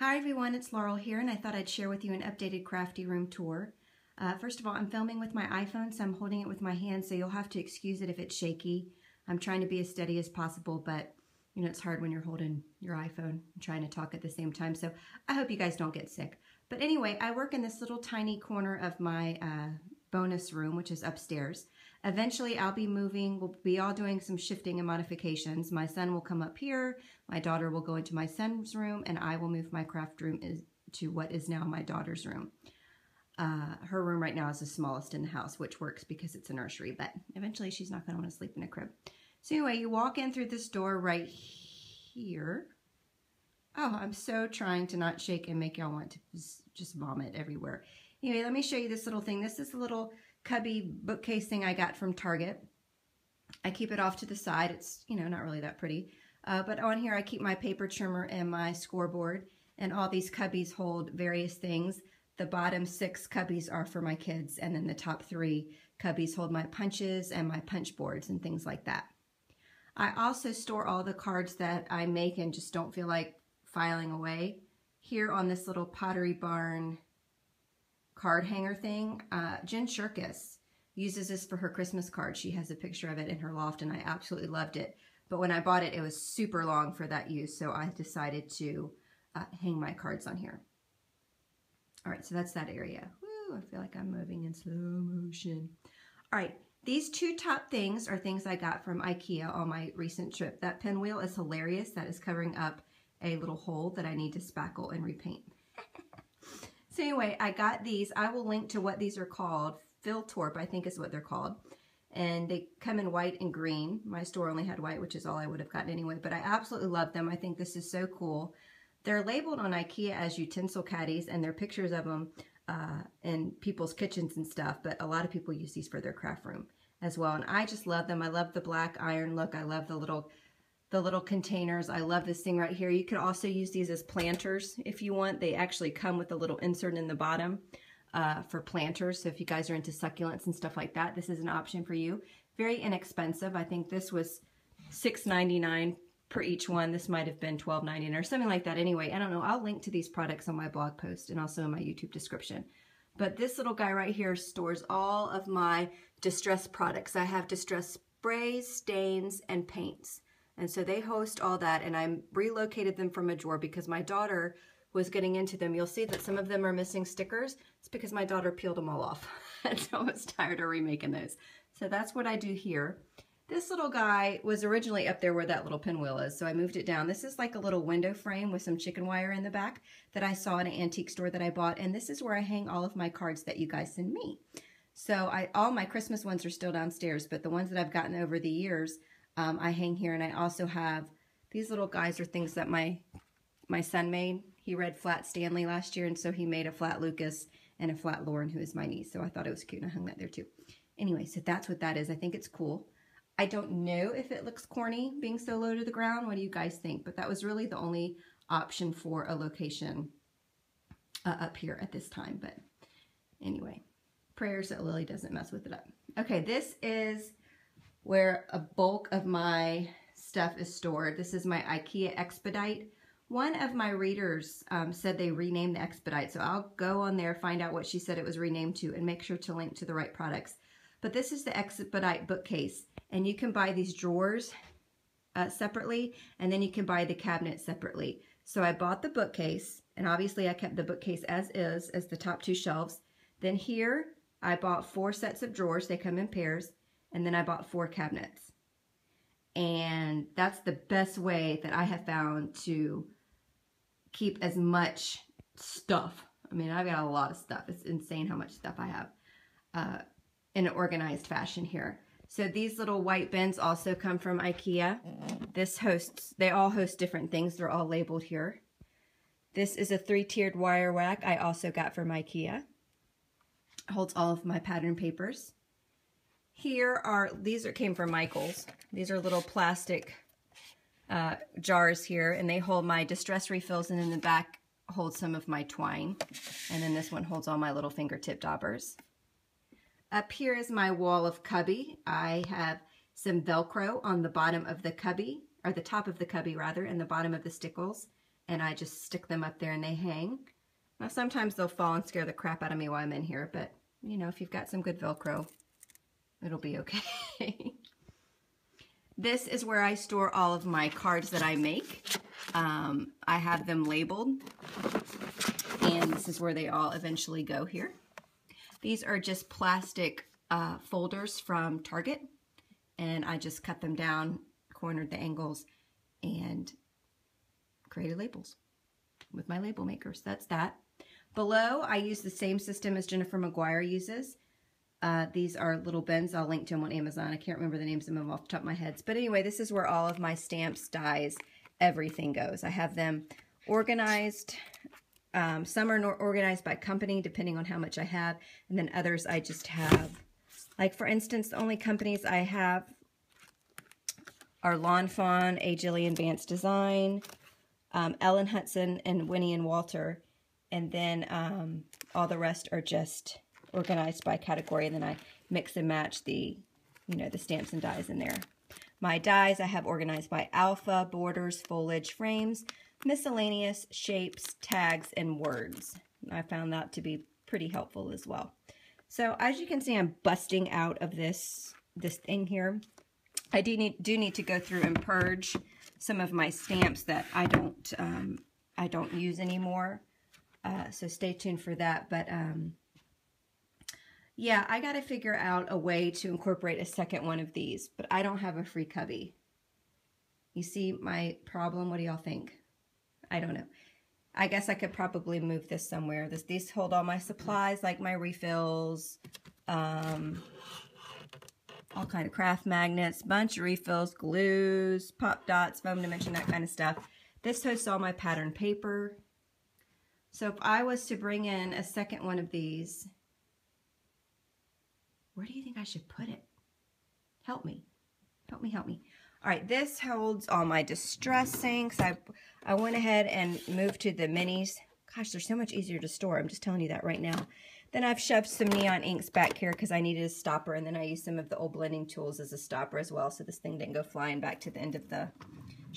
Hi everyone, it's Laurel here and I thought I'd share with you an updated crafty room tour. Uh, first of all, I'm filming with my iPhone, so I'm holding it with my hand, so you'll have to excuse it if it's shaky. I'm trying to be as steady as possible, but you know, it's hard when you're holding your iPhone and trying to talk at the same time, so I hope you guys don't get sick. But anyway, I work in this little tiny corner of my uh, bonus room, which is upstairs. Eventually, I'll be moving. We'll be all doing some shifting and modifications. My son will come up here. My daughter will go into my son's room, and I will move my craft room to what is now my daughter's room. Uh, her room right now is the smallest in the house, which works because it's a nursery, but eventually she's not going to want to sleep in a crib. So anyway, you walk in through this door right here. Oh, I'm so trying to not shake and make y'all want to just vomit everywhere. Anyway, let me show you this little thing. This is a little cubby bookcase thing I got from Target. I keep it off to the side. It's, you know, not really that pretty. Uh, but on here I keep my paper trimmer and my scoreboard. And all these cubbies hold various things. The bottom six cubbies are for my kids. And then the top three cubbies hold my punches and my punch boards and things like that. I also store all the cards that I make and just don't feel like filing away here on this little Pottery Barn card hanger thing. Uh, Jen Shirkus uses this for her Christmas card. She has a picture of it in her loft and I absolutely loved it. But when I bought it, it was super long for that use, so I decided to uh, hang my cards on here. All right, so that's that area. Woo, I feel like I'm moving in slow motion. All right, these two top things are things I got from Ikea on my recent trip. That pinwheel is hilarious. That is covering up a little hole that I need to spackle and repaint. So anyway, I got these. I will link to what these are called. Fintorp, I think is what they're called. And they come in white and green. My store only had white, which is all I would have gotten anyway. But I absolutely love them. I think this is so cool. They're labeled on Ikea as utensil caddies, and there are pictures of them uh, in people's kitchens and stuff. But a lot of people use these for their craft room as well. And I just love them. I love the black iron look. I love the little the little containers. I love this thing right here. You could also use these as planters if you want. They actually come with a little insert in the bottom uh, for planters. So if you guys are into succulents and stuff like that, this is an option for you. Very inexpensive. I think this was $6.99 per each one. This might have been $12.99 or something like that. Anyway, I don't know. I'll link to these products on my blog post and also in my YouTube description. But this little guy right here stores all of my distress products. I have distress sprays, stains, and paints. And so they host all that and I relocated them from a drawer because my daughter was getting into them. You'll see that some of them are missing stickers. It's because my daughter peeled them all off. and so I was tired of remaking those. So that's what I do here. This little guy was originally up there where that little pinwheel is, so I moved it down. This is like a little window frame with some chicken wire in the back that I saw in an antique store that I bought, and this is where I hang all of my cards that you guys send me. So I all my Christmas ones are still downstairs, but the ones that I've gotten over the years, um, I hang here, and I also have these little guys are things that my my son made. He read Flat Stanley last year, and so he made a Flat Lucas and a Flat Lauren, who is my niece. So I thought it was cute, and I hung that there too. Anyway, so that's what that is. I think it's cool. I don't know if it looks corny being so low to the ground. What do you guys think? But that was really the only option for a location uh, up here at this time. But anyway, prayers that Lily doesn't mess with it up. Okay, this is where a bulk of my stuff is stored. This is my IKEA Expedite. One of my readers um, said they renamed the Expedite, so I'll go on there, find out what she said it was renamed to, and make sure to link to the right products. But this is the Expedite bookcase, and you can buy these drawers uh, separately, and then you can buy the cabinet separately. So I bought the bookcase, and obviously I kept the bookcase as is, as the top two shelves. Then here, I bought four sets of drawers. They come in pairs and then I bought four cabinets. And that's the best way that I have found to keep as much stuff. I mean, I've got a lot of stuff. It's insane how much stuff I have uh, in an organized fashion here. So these little white bins also come from Ikea. This hosts, they all host different things. They're all labeled here. This is a three-tiered wire rack I also got from Ikea. Holds all of my pattern papers. Here are, these are came from Michael's. These are little plastic uh, jars here, and they hold my distress refills, and in the back holds some of my twine. And then this one holds all my little fingertip daubers. Up here is my wall of cubby. I have some Velcro on the bottom of the cubby, or the top of the cubby rather, and the bottom of the stickles. and I just stick them up there and they hang. Now sometimes they'll fall and scare the crap out of me while I'm in here, but you know, if you've got some good Velcro, it'll be okay. this is where I store all of my cards that I make. Um, I have them labeled, and this is where they all eventually go here. These are just plastic uh, folders from Target, and I just cut them down, cornered the angles, and created labels with my label makers. That's that. Below, I use the same system as Jennifer McGuire uses. Uh, these are little bins. I'll link to them on Amazon. I can't remember the names of them off the top of my head. But anyway, this is where all of my stamps, dies, everything goes. I have them organized. Um, some are organized by company, depending on how much I have. And then others I just have. Like, for instance, the only companies I have are Lawn Fawn, A. Jillian Vance Design, um, Ellen Hutson, and Winnie and Walter and then um, all the rest are just organized by category, and then I mix and match the, you know, the stamps and dies in there. My dies I have organized by alpha, borders, foliage, frames, miscellaneous, shapes, tags, and words. I found that to be pretty helpful as well. So as you can see, I'm busting out of this, this thing here. I do need, do need to go through and purge some of my stamps that I don't, um, I don't use anymore. Uh, so stay tuned for that. But um, yeah, I got to figure out a way to incorporate a second one of these, but I don't have a free cubby. You see my problem? What do y'all think? I don't know. I guess I could probably move this somewhere. This, these hold all my supplies, like my refills, um, all kind of craft magnets, bunch of refills, glues, pop dots, foam dimension, that kind of stuff. This hosts all my pattern paper. So if I was to bring in a second one of these, where do you think I should put it? Help me. Help me, help me. All right, this holds all my distress inks. I, I went ahead and moved to the minis. Gosh, they're so much easier to store. I'm just telling you that right now. Then I've shoved some neon inks back here because I needed a stopper, and then I used some of the old blending tools as a stopper as well, so this thing didn't go flying back to the end of the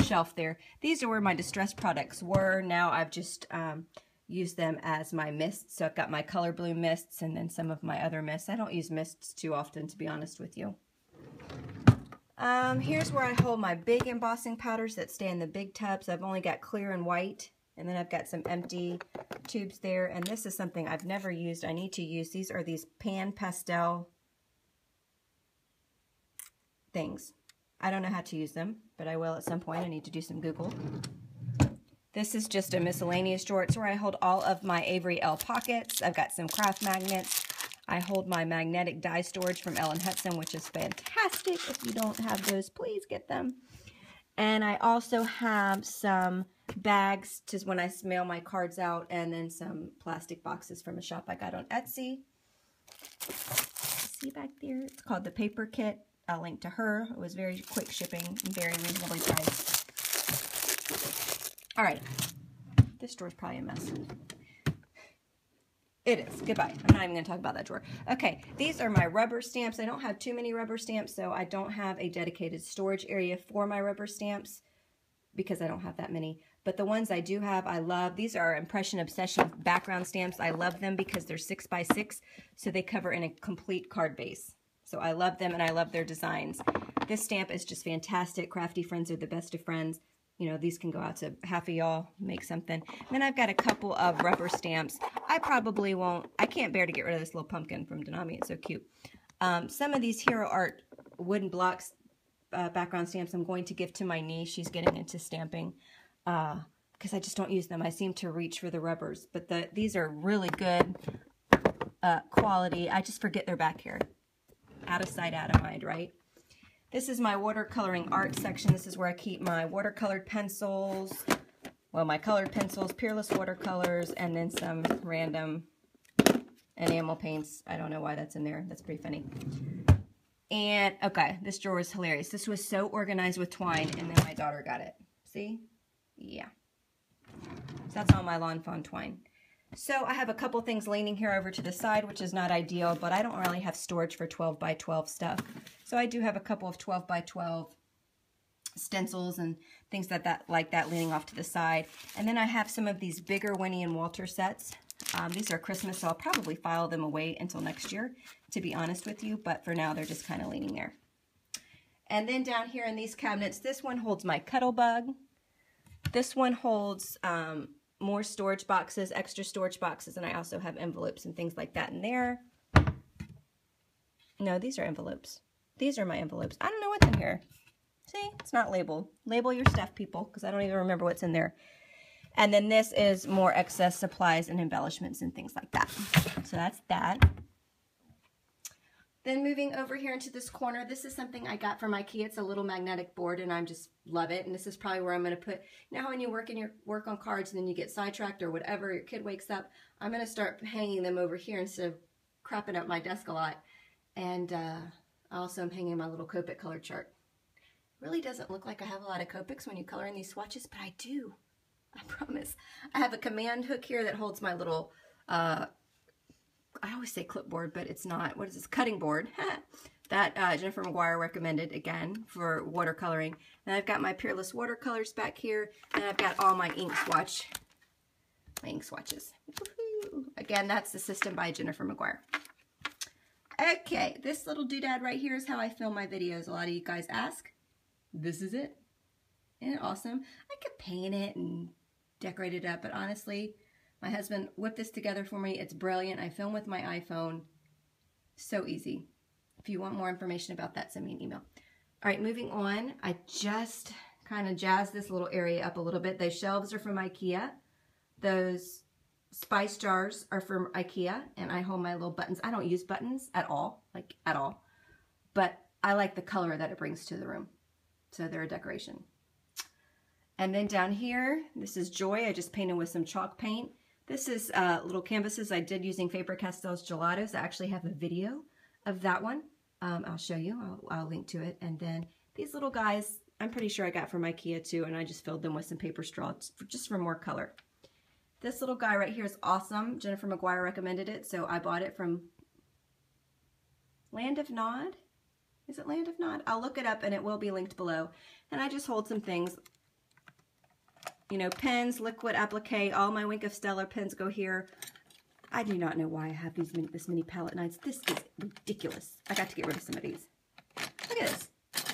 shelf there. These are where my distress products were. Now I've just um, use them as my mists. So I've got my color blue mists and then some of my other mists. I don't use mists too often, to be honest with you. Um, here's where I hold my big embossing powders that stay in the big tubs. I've only got clear and white. And then I've got some empty tubes there. And this is something I've never used. I need to use. These are these pan pastel things. I don't know how to use them, but I will at some point. I need to do some Google. This is just a miscellaneous drawer. It's where I hold all of my Avery Elle pockets. I've got some craft magnets. I hold my magnetic die storage from Ellen Hutson, which is fantastic. If you don't have those, please get them. And I also have some bags to when I mail my cards out and then some plastic boxes from a shop I got on Etsy. See back there? It's called the Paper Kit. I'll link to her. It was very quick shipping and very reasonably priced. All right. This drawer's probably a mess. It is. Goodbye. I'm not even going to talk about that drawer. Okay, these are my rubber stamps. I don't have too many rubber stamps, so I don't have a dedicated storage area for my rubber stamps because I don't have that many. But the ones I do have, I love. These are Impression Obsession background stamps. I love them because they're 6 by 6 so they cover in a complete card base. So I love them and I love their designs. This stamp is just fantastic. Crafty friends are the best of friends you know, these can go out to half of y'all, make something. Then I've got a couple of rubber stamps. I probably won't, I can't bear to get rid of this little pumpkin from Denami. It's so cute. Um, some of these Hero Art wooden blocks uh, background stamps I'm going to give to my niece. She's getting into stamping because uh, I just don't use them. I seem to reach for the rubbers. But the these are really good uh, quality. I just forget they're back here. Out of sight, out of mind, right? This is my watercoloring art section. This is where I keep my watercolored pencils, well, my colored pencils, Peerless watercolors, and then some random enamel paints. I don't know why that's in there. That's pretty funny. And, okay, this drawer is hilarious. This was so organized with twine, and then my daughter got it. See? Yeah. So that's all my Lawn Fawn twine. So I have a couple things leaning here over to the side, which is not ideal, but I don't really have storage for 12 by 12 stuff. So I do have a couple of 12 by 12 stencils and things that, that like that leaning off to the side. And then I have some of these bigger Winnie and Walter sets. Um, these are Christmas, so I'll probably file them away until next year, to be honest with you. But for now, they're just kind of leaning there. And then down here in these cabinets, this one holds my Cuttlebug. This one holds um, more storage boxes, extra storage boxes, and I also have envelopes and things like that in there. No, these are envelopes. These are my envelopes. I don't know what's in here. See, it's not labeled. Label your stuff, people, because I don't even remember what's in there. And then this is more excess supplies and embellishments and things like that. So that's that. Then moving over here into this corner, this is something I got from Ikea. It's a little magnetic board and I just love it. And this is probably where I'm going to put, now when you work in your work on cards and then you get sidetracked or whatever, your kid wakes up, I'm going to start hanging them over here instead of crapping up my desk a lot. And uh, also I'm hanging my little Copic color chart. Really doesn't look like I have a lot of Copics when you color in these swatches, but I do. I promise. I have a command hook here that holds my little uh, I always say clipboard, but it's not. What is this? Cutting board. that uh, Jennifer McGuire recommended, again, for watercoloring. And I've got my Peerless watercolors back here, and I've got all my ink swatch, my ink swatches. Again, that's the system by Jennifer McGuire. Okay, this little doodad right here is how I film my videos. A lot of you guys ask. This is it. Isn't it awesome? I could paint it and decorate it up, but honestly, my husband whipped this together for me. It's brilliant. I film with my iPhone. So easy. If you want more information about that, send me an email. All right, moving on. I just kind of jazzed this little area up a little bit. Those shelves are from Ikea. Those spice jars are from Ikea, and I hold my little buttons. I don't use buttons at all, like at all, but I like the color that it brings to the room. So they're a decoration. And then down here, this is Joy. I just painted with some chalk paint. This is uh, little canvases I did using Faber-Castell's Gelatos. I actually have a video of that one. Um, I'll show you. I'll, I'll, link to it. And then these little guys, I'm pretty sure I got from Ikea too, and I just filled them with some paper straw for, just for more color. This little guy right here is awesome. Jennifer McGuire recommended it, so I bought it from Land of Nod. Is it Land of Nod? I'll look it up and it will be linked below. And I just hold some things you know, pens, liquid applique, all my Wink of Stella pens go here. I do not know why I have these this many palette knives. This is ridiculous. I got to get rid of some of these. Look at this.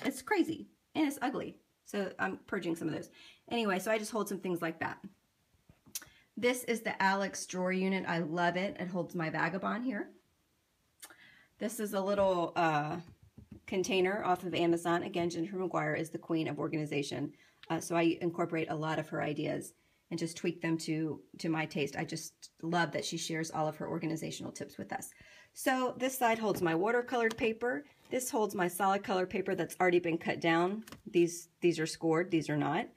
It's crazy. And it's ugly. So I'm purging some of those. Anyway, so I just hold some things like that. This is the Alex drawer unit. I love it. It holds my Vagabond here. This is a little uh, container off of Amazon. Again, Jennifer McGuire is the queen of organization. Uh, so I incorporate a lot of her ideas and just tweak them to, to my taste. I just love that she shares all of her organizational tips with us. So this side holds my watercolored paper. This holds my solid color paper that's already been cut down. These, these are scored, these are not.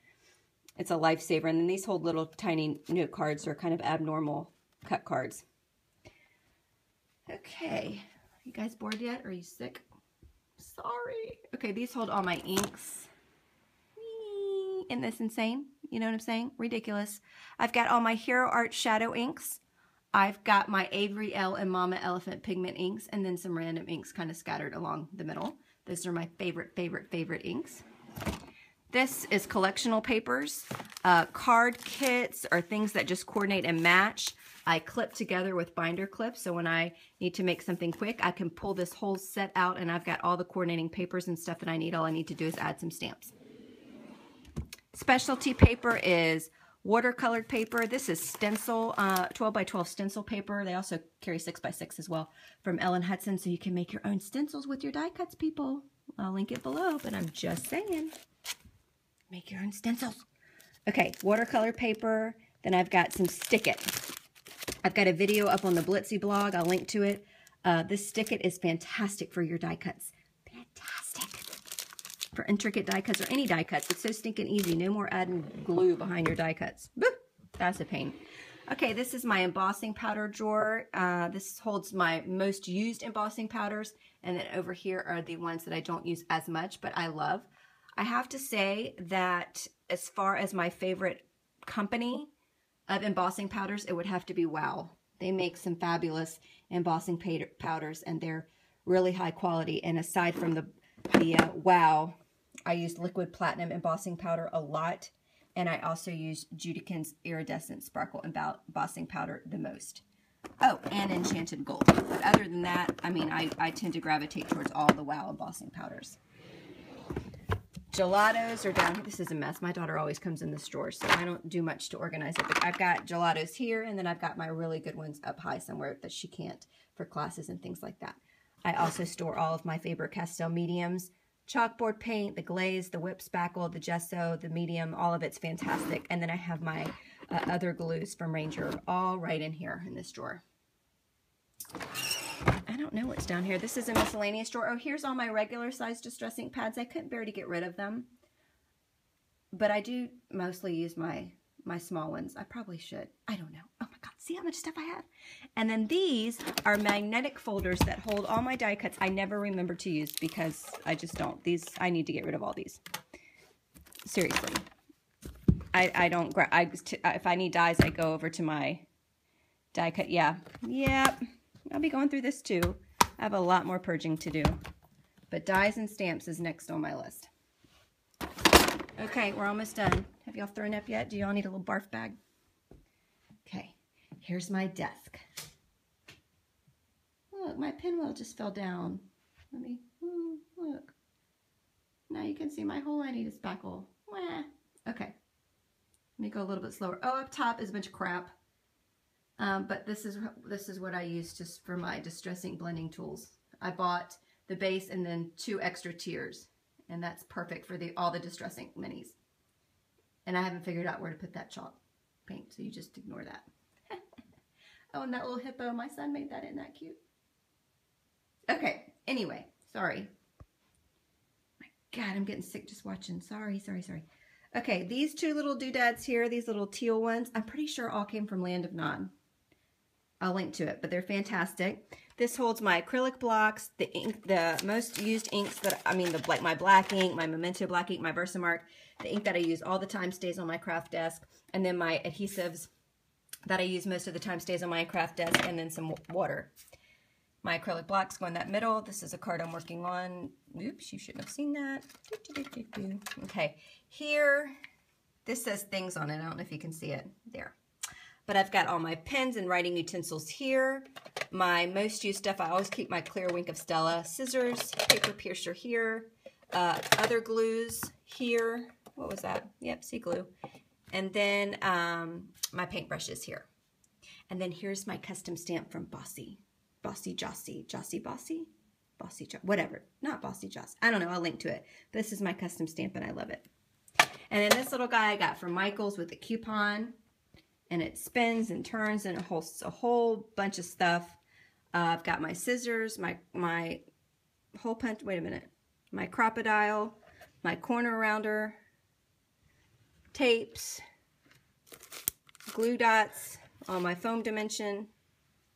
It's a lifesaver. And then these hold little tiny note cards or kind of abnormal cut cards. Okay, you guys bored yet? Are you sick? Sorry. Okay, these hold all my inks. Isn't this insane? You know what I'm saying? Ridiculous. I've got all my Hero Art Shadow inks. I've got my Avery Elle and Mama Elephant pigment inks and then some random inks kind of scattered along the middle. Those are my favorite, favorite, favorite inks. This is collectional papers, uh, card kits, or things that just coordinate and match. I clip together with binder clips, so when I need to make something quick, I can pull this whole set out and I've got all the coordinating papers and stuff that I need. All I need to do is add some stamps. Specialty paper is watercolored paper. This is stencil, uh, 12 by 12 stencil paper. They also carry 6 by 6 as well from Ellen Hutson, so you can make your own stencils with your die cuts, people. I'll link it below, but I'm just saying. Make your own stencils. Okay, watercolor paper. Then I've got some Stick It. I've got a video up on the Blitsy blog. I'll link to it. Uh, this Stick It is fantastic for your die cuts. For intricate die cuts or any die cuts. It's so stinking easy. No more adding glue behind your die cuts. Boop, that's a pain. Okay, this is my embossing powder drawer. Uh, this holds my most used embossing powders. And then over here are the ones that I don't use as much, but I love. I have to say that as far as my favorite company of embossing powders, it would have to be Wow. They make some fabulous embossing powders and they're really high quality. And aside from the, the Wow I use liquid platinum embossing powder a lot. And I also use Judikins iridescent sparkle embossing powder the most. Oh, and enchanted gold. But other than that, I mean, I, I tend to gravitate towards all the WOW embossing powders. Gelatos are down here. This is a mess. My daughter always comes in this drawer, so I don't do much to organize it. But I've got gelatos here, and then I've got my really good ones up high somewhere that she can't for classes and things like that. I also store all of my Faber-Castell mediums, chalkboard paint, the glaze, the whip spackle, the gesso, the medium, all of it's fantastic. And then I have my uh, other glues from Ranger all right in here in this drawer. I don't know what's down here. This is a miscellaneous drawer. Oh, here's all my regular size distress ink pads. I couldn't bear to get rid of them. But I do mostly use my, my small ones. I probably should. I don't know. Oh God, see how much stuff I have? And then these are magnetic folders that hold all my die cuts. I never remember to use because I just don't. These, I need to get rid of all these. Seriously. I, I don't, I, if I need dies, I go over to my die cut. Yeah. Yep. I'll be going through this too. I have a lot more purging to do. But dies and stamps is next on my list. Okay, we're almost done. Have y'all thrown up yet? Do y'all need a little barf bag? Okay, here's my desk. Look, my pinwheel just fell down. Let me, ooh, look. Now you can see my whole I need is spackle. Wah. Okay, let me go a little bit slower. Oh, up top is a bunch of crap. Um, but this is this is what I use just for my distressing blending tools. I bought the base and then two extra tiers, and that's perfect for the all the distressing minis. And I haven't figured out where to put that chalk paint, so you just ignore that. Oh, and that little hippo, my son made that. Isn't that cute? Okay, anyway, sorry. My God, I'm getting sick just watching. Sorry, sorry, sorry. Okay, these two little doodads here, these little teal ones, I'm pretty sure all came from Land of Nod. I'll link to it, but they're fantastic. This holds my acrylic blocks, the ink, the most used inks that, I mean, the like my black ink, my Memento black ink, my Versamark, the ink that I use all the time stays on my craft desk, and then my adhesives that I use most of the time stays on my craft desk, and then some water. My acrylic blocks go in that middle. This is a card I'm working on. Oops, you shouldn't have seen that. Okay, here, this says things on it. I don't know if you can see it. There. But I've got all my pens and writing utensils here. My most used stuff, I always keep my clear Wink of Stella scissors, paper piercer here, uh, other glues here. What was that? Yep, sea glue. And then um, my paintbrushes here. And then here's my custom stamp from Bossy. Bossy Jossy. Jossy Bossy? Bossy jo whatever. Not Bossy Joss. I don't know. I'll link to it. This is my custom stamp and I love it. And then this little guy I got from Michaels with a coupon and it spins and turns and it holds a whole bunch of stuff. Uh, I've got my scissors, my, my hole punch, wait a minute, my crocodile, my corner rounder, tapes, glue dots, all my foam dimension.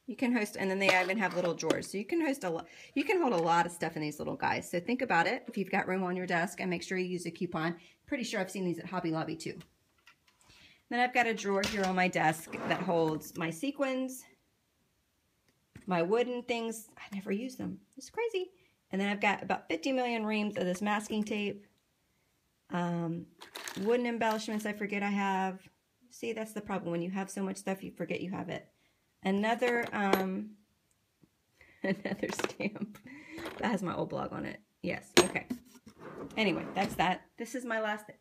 You can host, and then they even have little drawers. So you can host a lot, you can hold a lot of stuff in these little guys. So think about it if you've got room on your desk and make sure you use a coupon. Pretty sure I've seen these at Hobby Lobby too. Then I've got a drawer here on my desk that holds my sequins, my wooden things. I never use them. It's crazy. And then I've got about 50 million reams of this masking tape. Um, wooden embellishments I forget I have. See, that's the problem. When you have so much stuff, you forget you have it. Another, um, another stamp that has my old blog on it. Yes, okay. Anyway, that's that. This is my last, thing.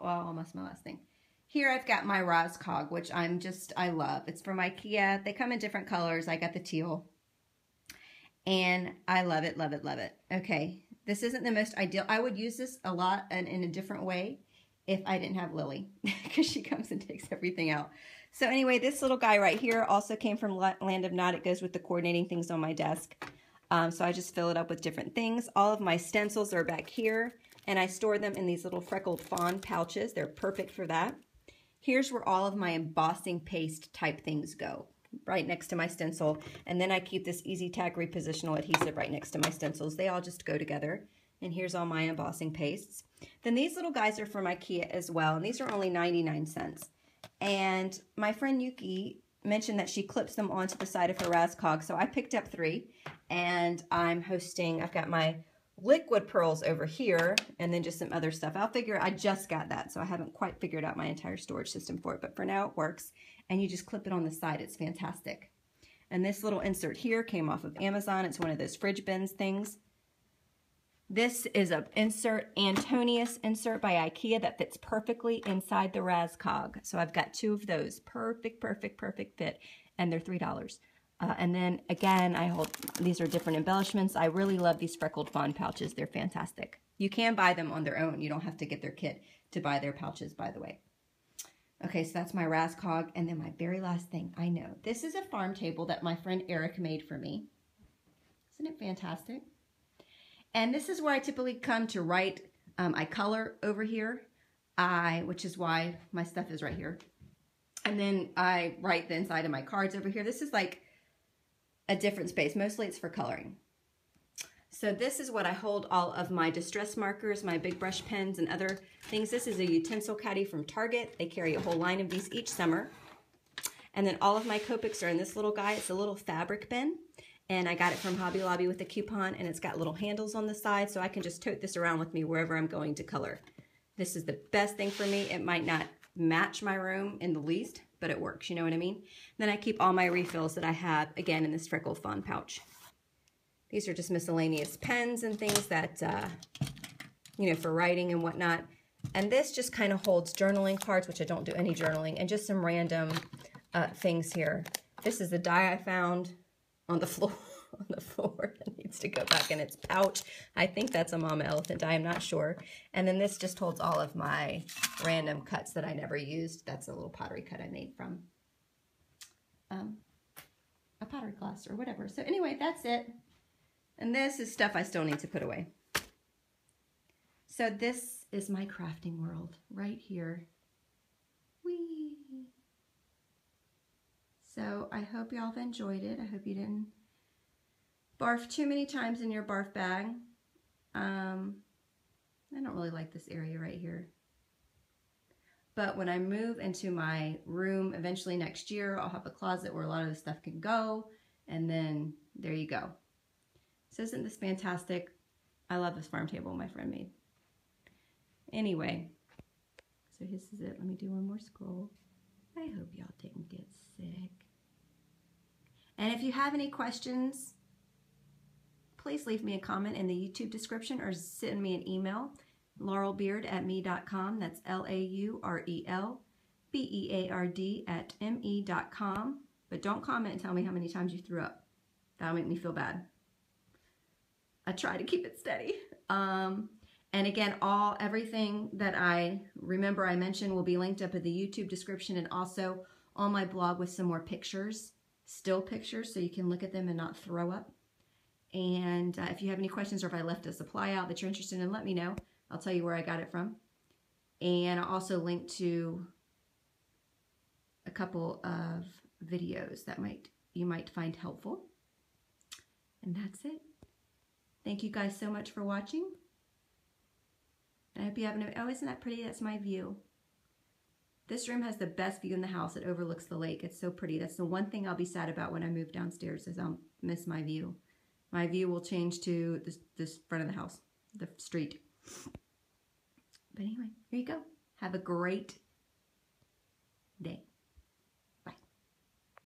well, almost my last thing. Here I've got my Raskog, which I'm just, I love. It's from Ikea. They come in different colors. I got the teal. And I love it, love it, love it. Okay, this isn't the most ideal. I would use this a lot and in a different way if I didn't have Lily because she comes and takes everything out. So anyway, this little guy right here also came from Land of Nod. It goes with the coordinating things on my desk. Um, so I just fill it up with different things. All of my stencils are back here, and I store them in these little freckled fawn pouches. They're perfect for that. Here's where all of my embossing paste type things go, right next to my stencil. And then I keep this Easy Tag repositional adhesive right next to my stencils. They all just go together. And here's all my embossing pastes. Then these little guys are from Ikea as well, and these are only 99 cents. And my friend Yuki mentioned that she clips them onto the side of her Raskog, so I picked up three, and I'm hosting, I've got my liquid pearls over here and then just some other stuff. I'll figure, I just got that, so I haven't quite figured out my entire storage system for it, but for now it works. And you just clip it on the side. It's fantastic. And this little insert here came off of Amazon. It's one of those fridge bins things. This is an insert, Antonius insert by Ikea that fits perfectly inside the Raskog. So I've got two of those. Perfect, perfect, perfect fit. And they're $3. Uh, and then again, I hold, these are different embellishments. I really love these freckled fawn pouches. They're fantastic. You can buy them on their own. You don't have to get their kit to buy their pouches, by the way. Okay, so that's my Raskog. And then my very last thing, I know. This is a farm table that my friend Eric made for me. Isn't it fantastic? And this is where I typically come to write. Um, I color over here, I, which is why my stuff is right here. And then I write the inside of my cards over here. This is like a different space. Mostly it's for coloring. So this is what I hold all of my distress markers, my big brush pens, and other things. This is a utensil caddy from Target. They carry a whole line of these each summer. And then all of my Copics are in this little guy. It's a little fabric bin. And I got it from Hobby Lobby with a coupon. And it's got little handles on the side so I can just tote this around with me wherever I'm going to color. This is the best thing for me. It might not match my room in the least, but it works, you know what I mean? Then I keep all my refills that I have, again, in this freckled fawn pouch. These are just miscellaneous pens and things that, uh, you know, for writing and whatnot. And this just kind of holds journaling cards, which I don't do any journaling, and just some random uh, things here. This is the die I found on the floor. on the floor that needs to go back in its pouch. I think that's a mama elephant die. I'm not sure. And then this just holds all of my random cuts that I never used. That's a little pottery cut I made from um, a pottery class or whatever. So anyway, that's it. And this is stuff I still need to put away. So this is my crafting world right here. Whee! So I hope y'all have enjoyed it. I hope you didn't barf too many times in your barf bag. Um, I don't really like this area right here. But when I move into my room eventually next year, I'll have a closet where a lot of the stuff can go. And then there you go. So isn't this fantastic? I love this farm table my friend made. Anyway, so this is it. Let me do one more scroll. I hope y'all didn't get sick. And if you have any questions, please leave me a comment in the YouTube description or send me an email, laurelbeard at me.com. That's L-A-U-R-E-L-B-E-A-R-D at M-E.com. But don't comment and tell me how many times you threw up. That'll make me feel bad. I try to keep it steady. Um, and again, all everything that I remember I mentioned will be linked up in the YouTube description and also on my blog with some more pictures, still pictures, so you can look at them and not throw up. And uh, if you have any questions or if I left a supply out that you're interested in, let me know. I'll tell you where I got it from. And I'll also link to a couple of videos that might you might find helpful. And that's it. Thank you guys so much for watching. I hope you have an, oh, isn't that pretty? That's my view. This room has the best view in the house. It overlooks the lake. It's so pretty. That's the one thing I'll be sad about when I move downstairs is I'll miss my view my view will change to this, this front of the house, the street. But anyway, here you go. Have a great day.